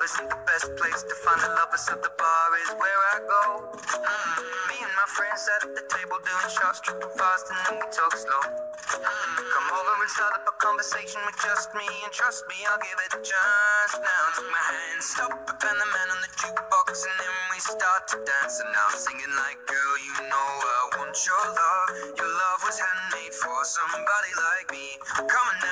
isn't the best place to find the lovers, so the bar is where I go. Mm. Me and my friends sat at the table doing shots, tripping fast, and then we talk slow. Mm. Come over and start up a conversation with just me, and trust me, I'll give it a chance. Now take my hand, stop, Van the Man on the jukebox, and then we start to dance. And now I'm singing like, girl, you know I want your love. Your love was handmade for somebody like me. Come on now,